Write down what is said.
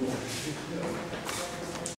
Yeah.